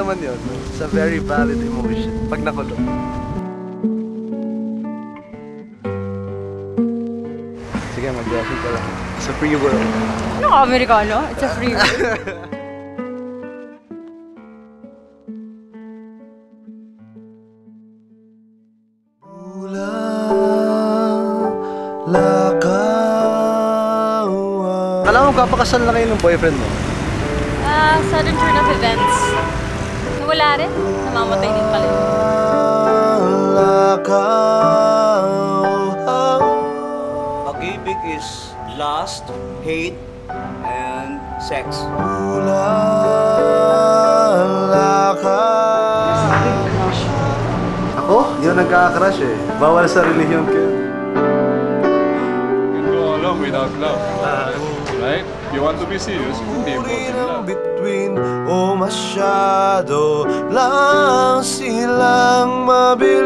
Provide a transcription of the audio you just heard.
naman yun. It's a very valid emotion. Pag nakulong. Sige, mag-blessing ka lang. Sa free world. Ano ka, Amerikano? It's a free world. Alam mo, kapakasal na kayo ng boyfriend mo. Sudden turn of events. Wala rin. Namamatay din pala. yun. Pag-ibig is lust, hate, and sex. Ako? Yun nagkaka-crush eh. Bawal sa religion ko yun. can go along without love. Right? You want to be serious, involved in between O masyado lang silang mabilis